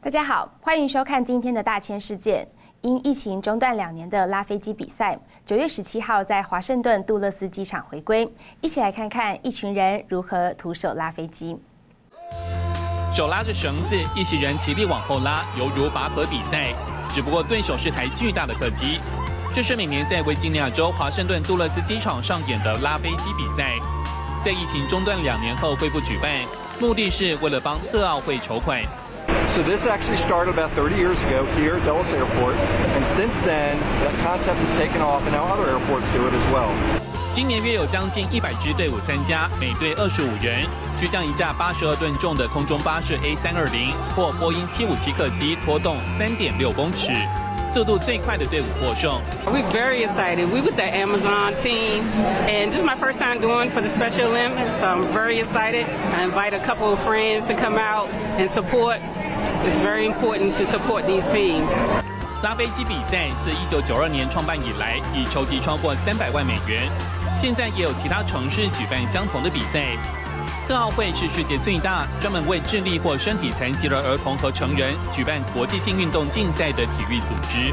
大家好，欢迎收看今天的大千事件。因疫情中断两年的拉飞机比赛，九月十七号在华盛顿杜勒斯机场回归。一起来看看一群人如何徒手拉飞机。手拉着绳子，一行人齐力往后拉，犹如拔河比赛。只不过对手是台巨大的客机。这是每年在维吉尼亚州华盛顿杜勒斯机场上演的拉飞机比赛，在疫情中断两年后恢复举办，目的是为了帮特奥会筹款。So this actually started about 30 years ago here at Dulles Airport, and since then that concept has taken off, and now other airports do it as well. 今年约有将近一百支队伍参加，每队二十五人，需将一架八十二吨重的空中巴士 A 三二零或波音七五七客机拖动三点六公尺。速度最快的队伍获胜。We're very excited. We with the Amazon team, and this is my first time doing for the Special Olympics, so I'm very excited. I invite a couple of friends to come out and support. It's very important to support these teams. 拉飞机比赛自一九九二年创办以来，已筹集超过三百万美元。现在也有其他城市举办相同的比赛。特奥会是世界最大、专门为智力或身体残疾的儿童和成人举办国际性运动竞赛的体育组织。